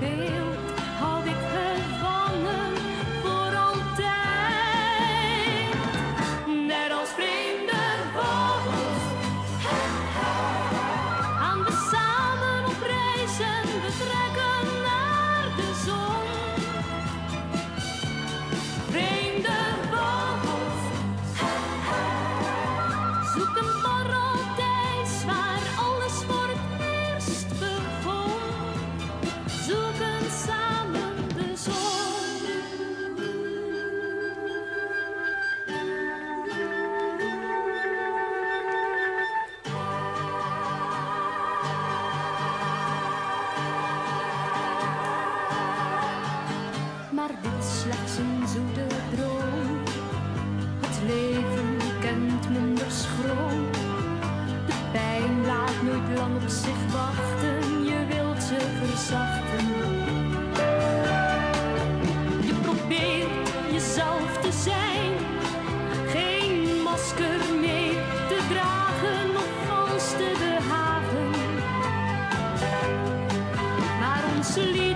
big. lang op zich wachten, je wilt ze verzachten. Je probeert jezelf te zijn, geen masker meer te dragen of ons te behagen. Maar onze liefde.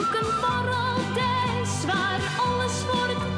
zoek een paradijs waar alles voor het